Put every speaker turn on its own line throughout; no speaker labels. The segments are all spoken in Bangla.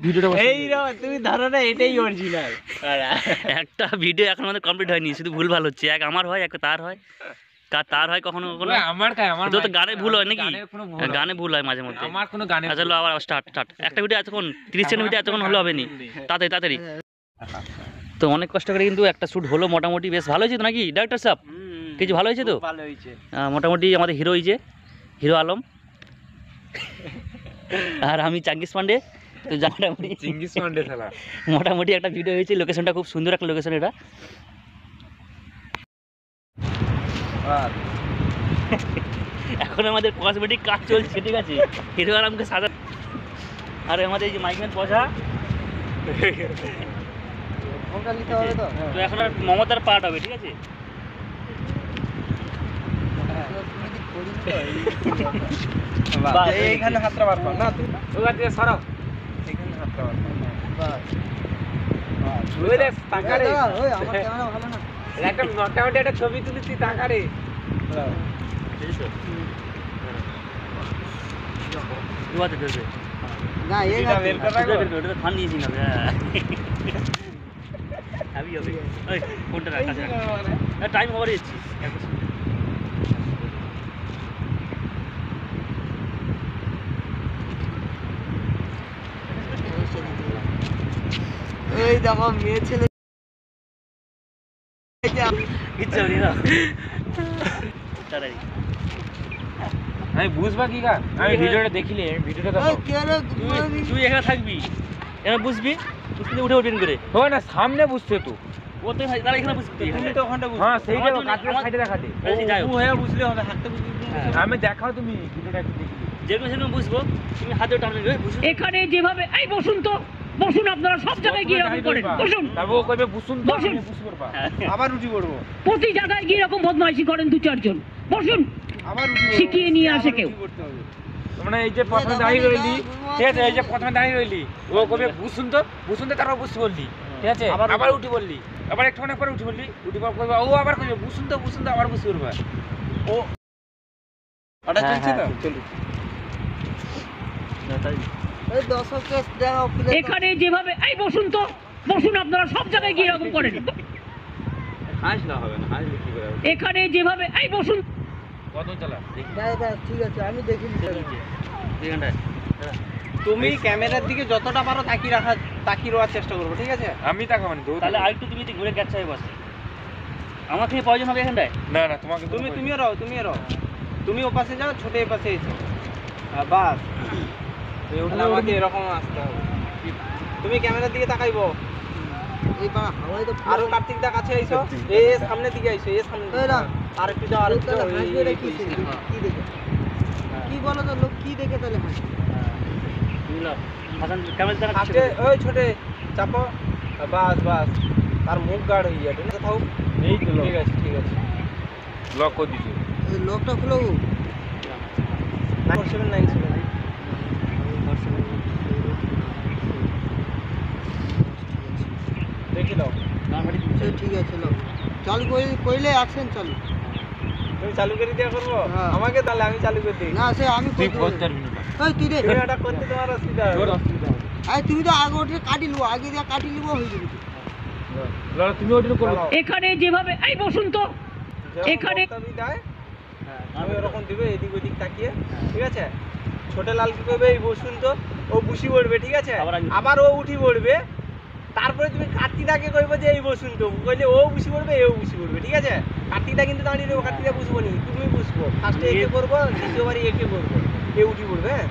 ভিডিওটা
এই তুমি ধরো না এটাই অরিজিনাল
একটা ভিডিও এখন আমাদের কমপ্লিট হয়নি শুধু ভুল ভালো হচ্ছে। এক আমার হয় এক তার হয়। কার তার হয় কখনো কখনো?
আমার আমার
তো গানে ভুল হয় নাকি?
হয়
গানে ভুল হয় মাঝে মধ্যে।
আমার কোনো গানে
আচ্ছা চলো আবার স্টার্ট স্টার্ট একটা ভিডিও এতক্ষণ তিরিশ সেকেন্ড ভিডিও এতক্ষণ হলো হবে নি। তাড়াতাড়ি তাড়াতাড়ি। তো অনেক কষ্ট করে কিন্তু একটা শ্যুট হলো মোটামুটি বেশ ভালো হয়েছে তো নাকি? ডাক্তার সাহেব কিছু ভালো হয়েছে তো?
ভালো হয়েছে।
মোটামুটি আমাদের হিরো হয়েছে হিরো আলম। আর আমি চাঙ্গিস পান্ডে। তো মোটামুটি
চিঙ্গিস পান্ডে খেলা
মোটামুটি একটা ভিডিও হয়েছে লোকেশনটা খুব সুন্দর একটা লোকেশন এটা। এখন আমাদের কসমেটিক কাজ চলছে ঠিক আছে? হিরো আলমকে সাজা আর আমাদের এই যে মাইকম্যান পয়সা
হবে তো?
এখন আর মমতার পার্ট হবে ঠিক আছে? বাহ,
এইখানে হাতটা বার কর না? তুই
ওখান থেকে সরাও
এখানে বার কর বাস
ওই দেখ তাকারে
ওই আমার ক্যামেরা ভালো না।
একটা মোটামুটি একটা ছবি তুলেছি তাকারে
দুয়াতে ধরবে।
না এই
এটা বের কর
দুটো বের করে, ওটা ফান নিয়েছি না। হবে। ওই, ফোনটা রাখ, টাইম ওভার যাচ্ছি
এই দেখো মেয়ে ছেলে।
আমি বুঝবা কি গা আমি ভিডিওটা দেখিলে ভিডিওটা দেখো।
তুই তুই এখানে থাকবি। এখানে বুঝবি? বুঝবি উঠে উঠেন করে।
ও না সামনে বুঝছে তো।
এখানে
তুমি ওখানটা
হ্যাঁ সেইটা কাটলে সাইডে দেখাতে।
যাই
বুঝলে হবে হাতটা বুঝলি
হ্যাঁ।
আমি দেখাও তুমি ভিডিওটা একটু দেখিলে
যেরকম সেরকম বুঝব। তুমি হাতে বুঝব।
এখানে যেভাবে এই বসুন তো। বসুন আপনারা সব জায়গায় গিয়ে এরকম করেন। বসুন।
তারপর ও কইবে বুসুন তো। আমি বুঝ করবা।
হ্যাঁ।
আবার রুটি করব।
প্রতি জায়গায় গিয়ে এরকম বদমাইশি করেন দু চারজন। বসুন।
আবার রুটি করব।
শিখিয়ে নিয়ে আসে কেউ।
মানে এই যে প্রথমে দাঁড়িয়ে রইলি ঠিক আছে এই যে প্রথমে দাঁড়িয়ে রইলি ও কবে বুঝুন তো বুঝুন তো তারপর বুঝতে বললি ঠিক আছে?
আবার
আবার উঠি বললি আবার একটু অনেক পরে উঠি বললি উঠি পর কইবা ও আবার কইবে বুঝুন তো বুঝুন তো আবার বুঝতে পারবা
ও ওটা
হ্যাঁ,
চলছে তো?
হ্যাঁ।
চলুন
এখানে যেভাবে এই বসুন তো বসুন আপনারা সব জায়গায় গিয়ে এরকম করেন।
না
এখানে যেভাবে এই বসুন।
কত
ঠিক আছে আমি দেখিনি
এখানটায়
তুমি ক্যামেরার দিকে যতটা পারো তাকিয়ে রাখা তাকিয়ে রোয়ার চেষ্টা করব ঠিক আছে?
আমি তাকে মানে দৌড়
তাহলে আরেকটু তুমি ঘুরে ক্যাচ বসে আমার থেকে প্রয়োজন হবে এখানটায়?
না না তোমাকে
তুমি তুমিও রও তুমিও রও। তুমি ও পাশে যাও ছোট এ পাশে এসো বাস। আমাকে এরকম আসতে হবে। তুমি ক্যামেরার দিকে তাকাইবো। আরও কার্তিক দা কাছে আইসো। এ সামনের দিকে আইসো এ সামনে আর একটু যাও আর একটু যাও এই position এ।
কি বলো তো লোক কি দেখে তাহলে হাসে
দেখা
ওই ছোটে চাপো। বাস বাস। তার মুখ হয়ে যাবে। না থাও
এই তো
ঠিক আছে ঠিক আছে।
লক করে দিছো
ওই লোকটা খুলো।
নাইন সেভেন নাইন সেভেন দেখি দাও।
ঠিক আছে লোক চালু কইলে অ্যাকশন চালু।
তুমি চালু করে দেওয়া করব?
হ্যাঁ।
আমাকে তাহলে আমি চালু করে দিই।
না সে আমি
তুই
করতে
করতে
পারি।
পারবি না
ওই তুই রে
এটা করতে তোমার অসুবিধা হবে।
তোর অসুবিধা হবে।
আরে তুমি তো আগে ওঠে কাটি লিবো আগে দিয়ে কাটি লিবো হয়ে যাবে।
লড়া তুমি ওটা করো।
এখানে যেভাবে এই বসুন তো। এখানে-
দেয় আমি ওরকম দিবে। এদিক ওদিক তাকিয়ে। ঠিক আছে? ছোট লাল কি করবে? এই বসুন তো। ও বুসি পড়বে ঠিক আছে?
আবার
ও উঠি পড়বে। তারপরে তুমি কার্তিদাকে কইবে যে এই বসুন তো। কইলে ও বুসি পড়বে এও বুসি পড়বে ঠিক আছে? কার্তিদা কিন্তু দাঁড়িয়ে দেবো কার্তিদা বুঝব নি। তুমি বুঝব ফার্স্টে একে করব দ্বিতীয়বারে একে করব। এ উঠি পড়বে হ্যাঁ?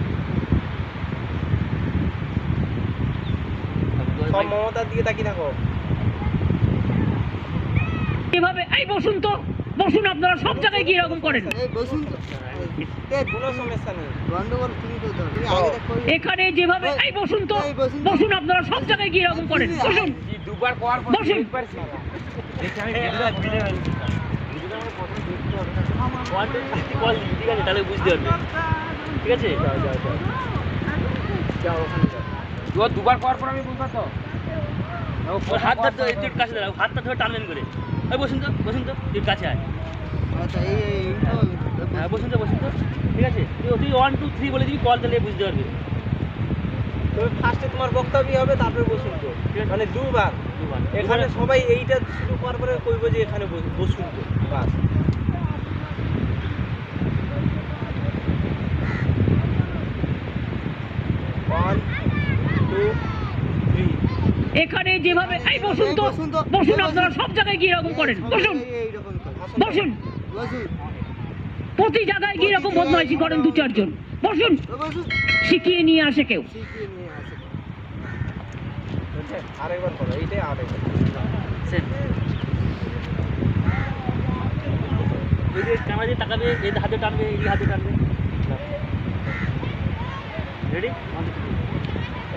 সব মমতার দিকে তাকিয়ে থাকো।
যেভাবে এই বসুন তো। বসুন আপনারা সব জায়গায় গিয়ে এরকম করেন।
এই বসুন
এখানে যেভাবে এই বসুন তো।
বসুন
আপনারা সব জায়গায় গিয়ে এরকম করেন। বসুন।
কি দুবার করার পর
বসুন।
একবার দেখি আমি
ঠিক আছে? তাহলে বুঝতে পারবে ঠিক আছে
দুবার করার পর আমি বুঝবা তো। ও
হাত ধরতে কাছে হাতটা ধরে টানবেন করে। বসুন তো বসুন তো তুই কাছে আয়।
আচ্ছা এই এই
হ্যাঁ বসুন তো বসুন তো ঠিক আছে তুই তুই ওয়ান টু থ্রি বলে দিবি কল তাহলে বুঝতে পারবে
তুমি ফার্স্টে তোমার বক্তব্য হবে তারপরে বসুন তো মানে দুবার এখানে সবাই এইটা শুরু করার পরে কইব যে এখানে বস- বসুন তো বাস ওয়ান টু থ্রি
এখানে যেভাবে এই বসুন তো
বসুন।
আপনারা সব জায়গায় গিয়ে এরকম করেন বসুন
এই- এইরকম করে।
বসুন
বসুন
প্রতি জায়গায় গিয়ে এরকম বদমাইশি করেন দু চারজন। বসুন। শিখিয়ে নিয়ে আসে কেউ।
দিয়ে হাতে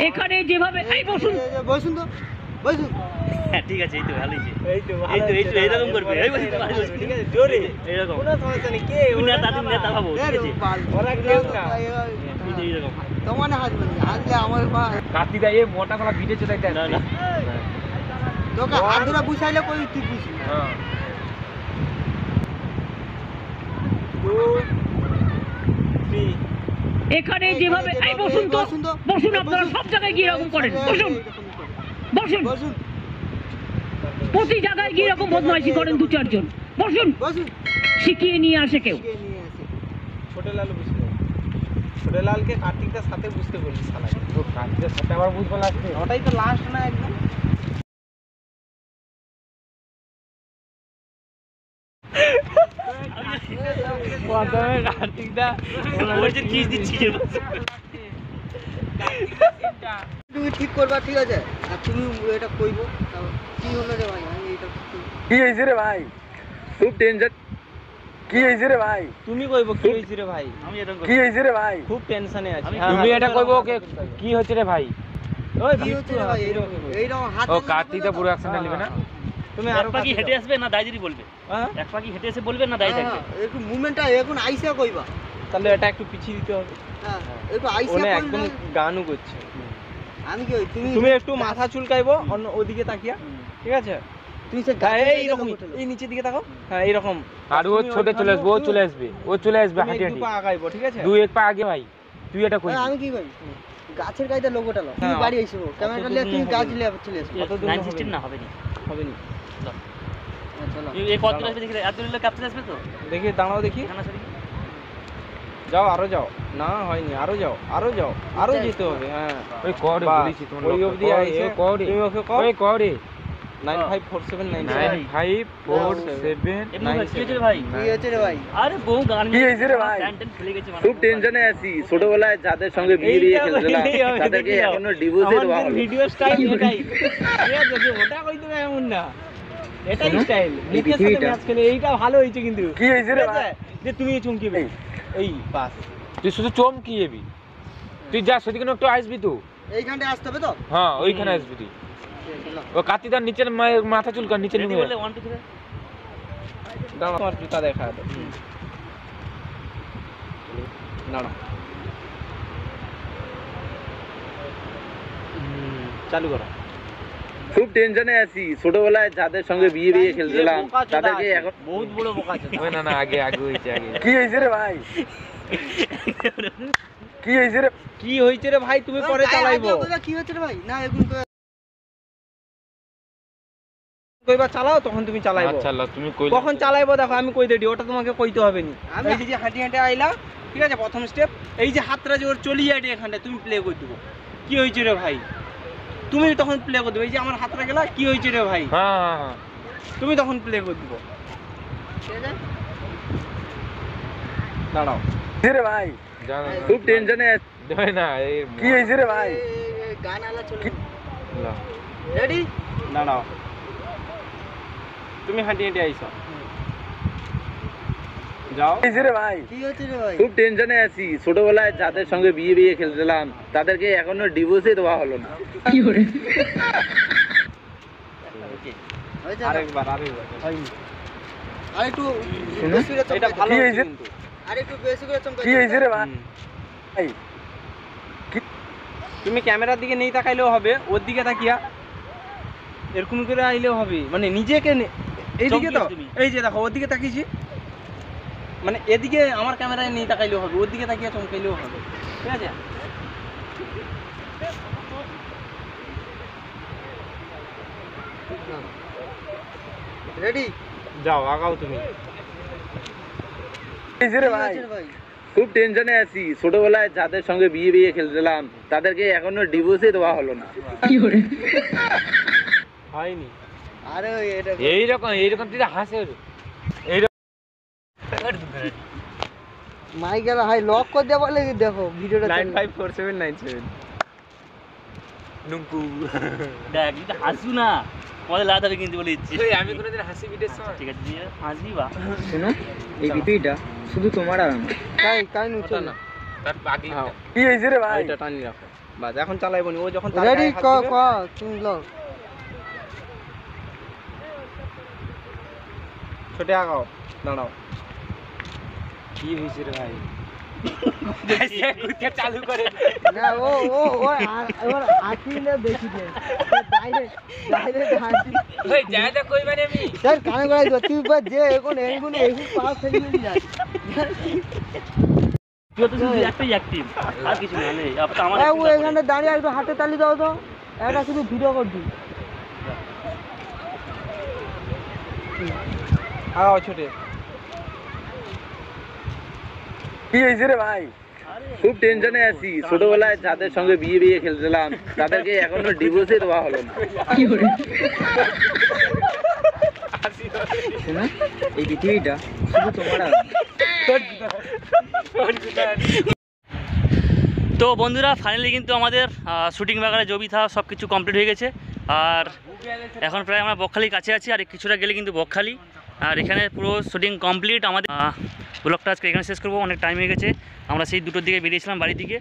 এখানে যেভাবে বসুন
বসুন। তো
ঠিক আছে এই তো ভালোই
এই তো
এই তো, এই তো,
ভালো
করবে, এই
ঠিক আছে জোরে।
এইরকম।
কোনো সমস্যা নেই কে ওরা
নেতা ভাবো ঠিক আছে?
ওরা কেউ না।
এইরকম।
তোমার হাসলে আমার মা।
কার্তিদা এ মোটা ভিডিও চলে দেখতে
না না।
তোকে ধরে বুঝাইলে কই তুই বুঝবি
হ্যাঁ।
এখানে যেভাবে বসুন তো। বসুন আপনারা সব জায়গায় গিয়ে এরকম করেন। বসুন। বসুন। প্রতি জায়গায় গিয়ে এরকম বদমাইশি করেন দু চারজন। বসুন।
বসুন।
শিখিয়ে নিয়ে আসে কেউ।
শিখিয়ে নিয়ে
ছোট লাল বুঝতে ছোট লালকে কার্তিকটার সাথে বুঝতে বলছি শালা।
তো কার্তিকের সাথে আবার বুঝব লাগছে
ওটাই তো লাস্ট না একদম।
প্রথমে কার্তিকদা
বলছে কিস দিচ্ছি
তুমি ঠিক করবা ঠিক আছে? আর তুমি এটা কইবো কি হলো রে ভাই? আমি এটা কি
হয়েছে রে ভাই? খুব টেনশন কি হয়েছে রে ভাই?
তুমি কইব কি হইছে রে ভাই?
আমি
কি হয়েছে রে ভাই?
খুব টেনশনে আছি। হ্যাঁ,
তুমি
হ্যাঁ,
এটা
তুমি
কইবো ওকে কি হচ্ছে রে ভাই?
ওই
কি হচ্ছে রে ভাই? এইরকম এইরকম হাত
ও কার্তিকদা পুরো অ্যাকশনটা নেবে না?
তুমি
এক
আরও
পাখি হেঁটে আসবে না দাইজেরি বলবে?
হ্যাঁ?
এক পাখি হেঁটে এসে বলবে না দাই থাকবে
হ্যাঁ, একটু মুভমেন্টটা এখন আইসা কইবা।
তাহলে এটা একটু পিছিয়ে দিতে হবে।
হ্যাঁ
ওনে একদম গানও করছে।
আমি কি তুমি
তুমি একটু মাথা চুলকাইবো অন্য ওদিকে তাকিয়া। ঠিক আছে?
তুমি সে
হ্যাঁ, এইরকম এই নিচের দিকে তাকাও। হ্যাঁ এইরকম।
আর ও
তুমি
চলে আসবে ও চলে আসবে ও চলে আসবে হাঁটি হাঁটি।
পা আগাইবো ঠিক আছে?
দুই এক পা আগে ভাই তুই এটা কই?
হ্যাঁ, আমি কি কই গাছের গাইতে লোগোটা লাও। তুমি
হ্যাঁ,
বাড়ি আইসো ক্যামেরাটা
অত
তুমি গাছ
না।
চলে
কত দূর হবে না।
না? হবে না?
হবে নি
চলো।
এই- কত আসবে দেখি? এত দূর ক্যাপচার আসবে তো?
দেখি। দাঁড়াও দেখি। যাও আরও যাও। না হয়নি আরও যাও আরও যাও আরও যেতে হবে হ্যাঁ।
ওই কড়ে বলেছি তোমার
ওই অবধি
কড়ে,
আইসে,
কড়ে
তুমি ওকে।
ওই কড়ে।
ছোটবেলায় যাদের সঙ্গে বিয়ে দিয়ে খেলছিলাম তাদেরকে এখনও ডিভোর্সে দেওয়া
ভিডিও স্টাইল এটাই। ওটা এমন না। এটাই স্টাইল মুখের সাথে ম্যাচ খেলে এইটা ভালো হয়েছে কিন্তু।
কি হয়েছে রে
ঠিক
ভাই?
যে তুমি চমকিবে এই বাস।
তুই শুধু চমকি যাবি তুই যা সেদিকে একটু আসবি তো।
এইখানটা আসতে হবে তো?
হ্যাঁ ওইখানে আসবি তুই। ও কাতিদার নিচের মাথা চুলকান নিচে
Ready
নেমে
বললে one, two,
দাঁড়া। তোমার জুতা দেখা তো দাঁড়া। চালু করো।
খুব টেনশনে আছি। ছোটবেলায় যাদের সঙ্গে বিয়ে দিয়ে খেলছিলাম তাদেরকে এখন
বহুত বড় বোকা আছে
না না আগে আগে হয়েছে আগে। কি হয়েছে রে ভাই? কি হয়েছে রে
কি হয়েছে রে ভাই? তুমি পরে চালাইবো।
কি হচ্ছে রে ভাই? না এখন তো
কইবা চালাও তখন তুমি চালাইবো।
আচ্ছা তুমি কই
কখন চালাইবো দেখো আমি কই দিই ওটা তোমাকে কইতে হবে নি।
আমি-
এই যে যে হাঁটি হাঁটি আইলা ঠিক আছে প্রথম স্টেপ এই যে হাতটা যে ওর চলি যাটে এখানটা তুমি প্লে করে দেবো। কি হয়েছে রে ভাই? তুমি তখন প্লে করে দেবো। এই যে আমার হাতটা গেলা কি হয়েছে রে ভাই?
হ্যাঁ হ্যাঁ হ্যাঁ।
তুমি তখন প্লে করে দিবো। দাঁড়াও।
রে ভাই?
খুব টেনশনে
না কি হয়েছে রে ভাই?
গান আলা চলে রেডি
দাঁড়াও। তুমি হাঁটি হাঁটি আইছো যাও।
রে ভাই।
কি হচ্ছে রে ভাই?
খুব টেনশনে আছি। ছোটবেলায় যাদের সঙ্গে বিয়ে খেলছিলাম তাদেরকে এখনও ডিভোর্সে দেওয়া হলো না?
আরেকবার আরেকবার। এটা ভালো? কিন্তু।
বেশি করে
কি রে ভাই?
তুমি ক্যামেরার দিকে নেই তাকাইলেও হবে ওর দিকে তাকিয়া। এরকম করে আইলেও হবে। মানে নিজেকে এইদিকে তো? এই যে দেখো ওর দিকে তাকিয়েছি। মানে এদিকে আমার ক্যামেরায় নিয়ে তাকাইলেও হবে ওদিকে তাকিয়ে চমকাইলেও হবে ঠিক আছে?
রেডি
যাও আগাও তুমি।
খুব টেনশনে আছি। ছোটবেলায় যাদের সঙ্গে বিয়ে বিয়ে খেলছিলাম তাদেরকে এখনও ডিভোর্সে দেওয়া হলো না।
কি
করে? হয়নি। আরে
এইরকম এইরকম তুই হাসে
মাইকেল হাই লক করে দেওয়া বলে দেখো ভিডিওটা
nine five four seven nine seven
নুঙ্কু
দেখ কিন্তু হাসু না। আমাদের লাভ হবে কিন্তু বলে দিচ্ছি।
এই আমি কোনোদিন হাসি ভিডিওর সময়
ঠিক আছে হাসবি বা।
শোনো এই ভিডিওটা শুধু তোমার আর আমার। তাই তাই নুচো? না
তার বাকি
কি হয়েছে রে ভাই?
এটা টানি রাখো। বাস এখন চালাইবো নি। ও যখন
রেডি ক ক তুমি লও
ছোটে আগাও দাঁড়াও।
কি হয়েছে রে ভাই? চালু করে
না ও ও ওর বেশি
ওই জায়গা কই মানে আমি?
স্যার কানে তুই যে এখন পাস থেকে যায়
আর
দাঁড়িয়ে একটু হাতে তালি দাও তো। একটা শুধু ভিডিও করবি।
আগাও ছোটে।
কি হয়েছে রে ভাই? খুব টেনশনে আছি। ছোটবেলায় যাদের সঙ্গে বিয়ে বিয়ে খেলছিলাম। তাদেরকে এখনও ডিভোর্সই দেওয়া হলো না।
শোনো এই পৃথিবীটা শুধু তোমার
তো বন্ধুরা ফাইনালি কিন্তু আমাদের শুটিং বাগানে জবি থা সব কিছু কমপ্লিট হয়ে গেছে। আর এখন প্রায় আমরা বকখালির কাছে আছি আর কিছুটা গেলে কিন্তু বকখালি। আর এখানে পুরো শুটিং কমপ্লিট আমাদের ব্লগটা আজকে এখানে শেষ করব, অনেক টাইম হয়ে গেছে। আমরা সেই দুটোর দিকে বেরিয়েছিলাম বাড়ির থেকে